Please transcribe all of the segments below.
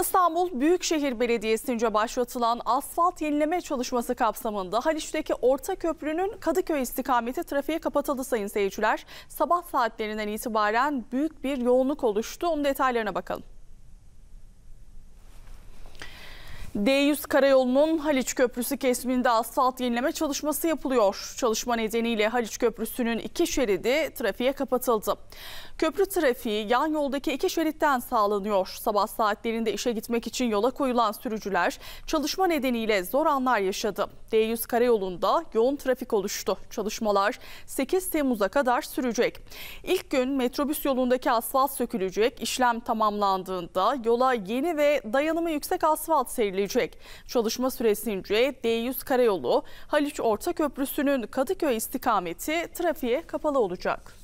İstanbul Büyükşehir Belediyesi'nce başlatılan asfalt yenileme çalışması kapsamında Haliç'teki orta köprünün Kadıköy istikameti trafiğe kapatıldı sayın seyirciler. Sabah saatlerinden itibaren büyük bir yoğunluk oluştu. Onun detaylarına bakalım. D100 karayolunun Haliç Köprüsü kesiminde asfalt yenileme çalışması yapılıyor. Çalışma nedeniyle Haliç Köprüsü'nün iki şeridi trafiğe kapatıldı. Köprü trafiği yan yoldaki iki şeritten sağlanıyor. Sabah saatlerinde işe gitmek için yola koyulan sürücüler çalışma nedeniyle zor anlar yaşadı. D100 karayolunda yoğun trafik oluştu. Çalışmalar 8 Temmuz'a kadar sürecek. İlk gün metrobüs yolundaki asfalt sökülecek. İşlem tamamlandığında yola yeni ve dayanımı yüksek asfalt serilecek. Çalışma süresince D100 karayolu Haliç Orta Köprüsü'nün Kadıköy istikameti trafiğe kapalı olacak.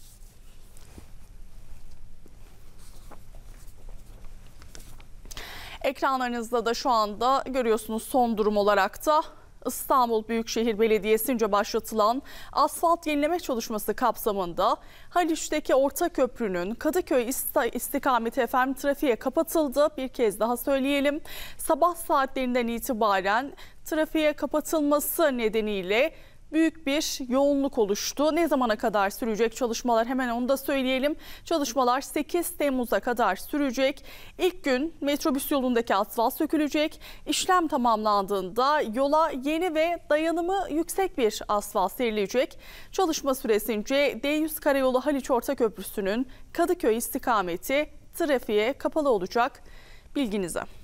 Ekranlarınızda da şu anda görüyorsunuz son durum olarak da İstanbul Büyükşehir Belediyesi'nce başlatılan asfalt yenileme çalışması kapsamında Haliç'teki orta köprünün Kadıköy istikameti efendim trafiğe kapatıldı. Bir kez daha söyleyelim. Sabah saatlerinden itibaren trafiğe kapatılması nedeniyle büyük bir yoğunluk oluştu. Ne zamana kadar sürecek çalışmalar hemen onu da söyleyelim. Çalışmalar 8 Temmuz'a kadar sürecek. İlk gün metrobüs yolundaki asfalt sökülecek. İşlem tamamlandığında yola yeni ve dayanımı yüksek bir asfalt serilecek. Çalışma süresince D100 Karayolu Haliç Orta Köprüsü'nün Kadıköy istikameti trafiğe kapalı olacak. Bilginize.